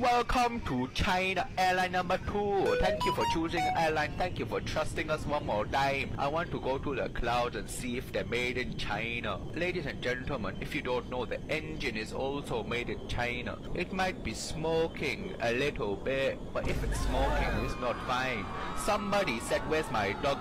Welcome to China airline number two. Thank you for choosing airline. Thank you for trusting us one more time. I want to go to the clouds and see if they're made in China. Ladies and gentlemen, if you don't know, the engine is also made in China. It might be smoking a little bit, but if it's smoking, it's not fine. Somebody said, where's my dog?